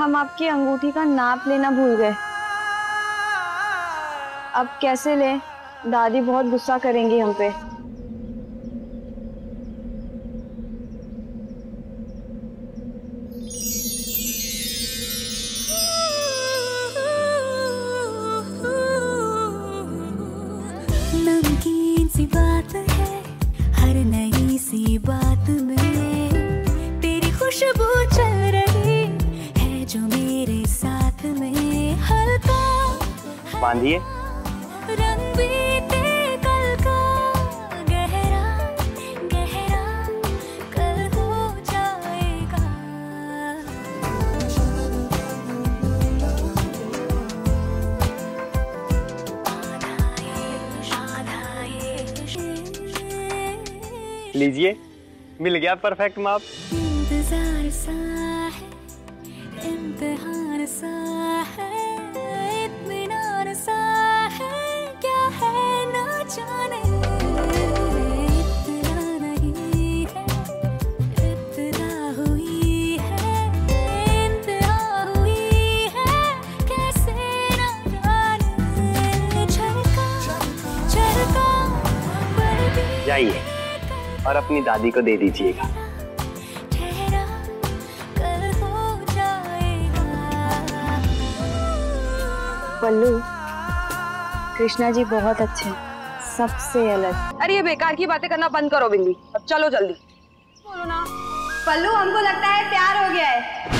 हम आपकी अंगूठी का नाप लेना भूल गए। अब कैसे ले? दादी बहुत गुस्सा करेंगी हम पे। नमकीन सी बात है, हर नई सी बात में तेरी खुशबू बांधिए। लीजिए। मिल गया परफेक्ट माप। इंतज़ार सा जाइए और अपनी दादी को दे दीजिएगा। पल्लू कृष्णा जी बहुत अच्छे हैं सबसे अलग। अरे ये बेकार की बातें करना बंद करो बिंदी। अब चलो जल्दी। बोलो ना। पल्लू हमको लगता है प्यार हो गया है।